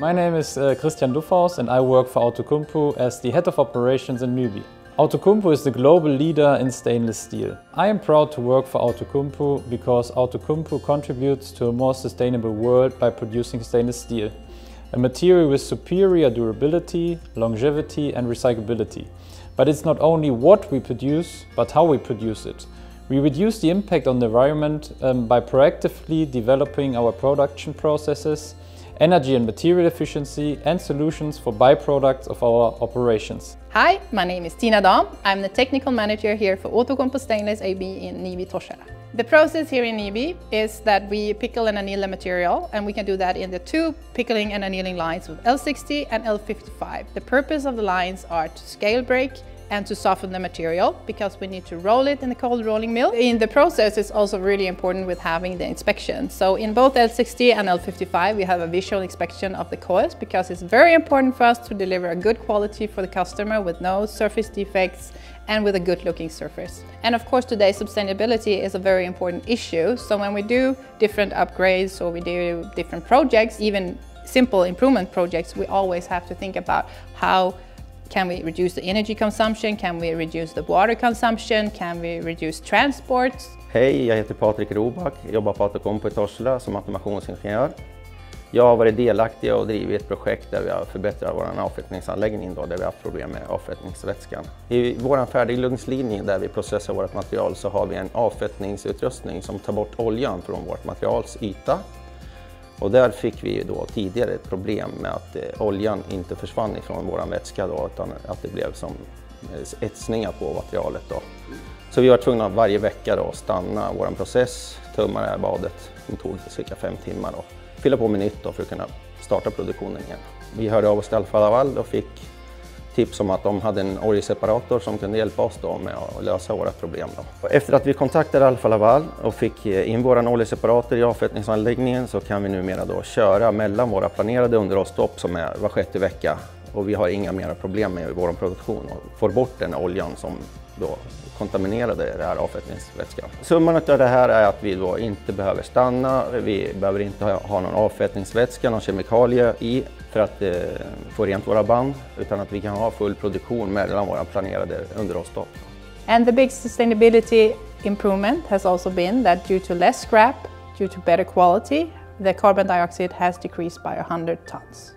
My name is uh, Christian Dufhaus and I work for Autokumpu as the head of operations in Nyby. Autokumpu is the global leader in stainless steel. I am proud to work for Autokumpu because Autokumpu contributes to a more sustainable world by producing stainless steel, a material with superior durability, longevity and recyclability. But it's not only what we produce, but how we produce it. We reduce the impact on the environment um, by proactively developing our production processes energy and material efficiency, and solutions for byproducts of our operations. Hi, my name is Tina Dam. I'm the technical manager here for Outokumpu Stainless AB in Nyby Torshälla. The process here in Nyby is that we pickle and anneal the material and we can do that in the two pickling and annealing lines with L60 and L55. The purpose of the lines are to scale break and to soften the material because we need to roll it in the cold rolling mill. In the process it's also really important with having the inspection. So in both L60 and L55 we have a visual inspection of the coils because it's very important for us to deliver a good quality for the customer with no surface defects and with a good looking surface. And of course today sustainability is a very important issue. So when we do different upgrades or we do different projects, even simple improvement projects, we always have to think about how can we reduce the energy consumption? Can we reduce the water consumption? Can we reduce transports? Hej, jag heter Patrik Roback, jobbar på Autocompo i Torslanda som automationsingenjör. Jag har varit delaktig och drivit ett projekt där vi har förbättrat vår avfettningsanläggning då, där vi har haft problem med avfettningsvätskan. I vår färdiglugnslinje där vi processar vårt material så har vi en avfettningsutrustning som tar bort oljan från vårt materials yta och där fick vi då tidigare ett problem med att eh, oljan inte försvann ifrån vår vätska då, utan att det blev som eh, etsningar på materialet. Då. Så vi var tvungna varje vecka då stanna vår process, tömma det här badet, som tog cirka fem timmar, då. fylla på med nytt då för att kunna starta produktionen igen. Vi hörde av oss till Alfa Laval och fick tips om att de hade en oljeseparator som kunde hjälpa oss då med att lösa våra problem. Då. Efter att vi kontaktade Alfa Laval och fick eh, in vår oljeseparator i avfettningsanläggningen så kan vi numera då köra mellan våra planerade underhållsstopp som är var sjätte vecka och vi har inga mera problem med vår produktion och får bort den oljan som då kontaminerade det här avfettningsvätskan. Summan av det här är att vi då inte behöver stanna, vi behöver inte ha någon avfettningsvätska, någon kemikalie i för att eh, få rent våra band, utan att vi kan ha full produktion mellan våra planerade underhållsstopp. And the big sustainability improvement has also been that due to less scrap, due to better quality, the carbon dioxide has decreased by 100 tons.